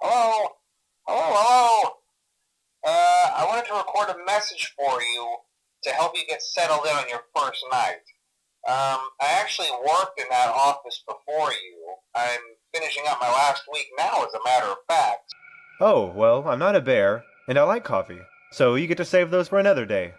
Hello? Hello, hello? Uh, I wanted to record a message for you to help you get settled in on your first night. Um, I actually worked in that office before you. I'm finishing up my last week now, as a matter of fact. Oh, well, I'm not a bear, and I like coffee, so you get to save those for another day.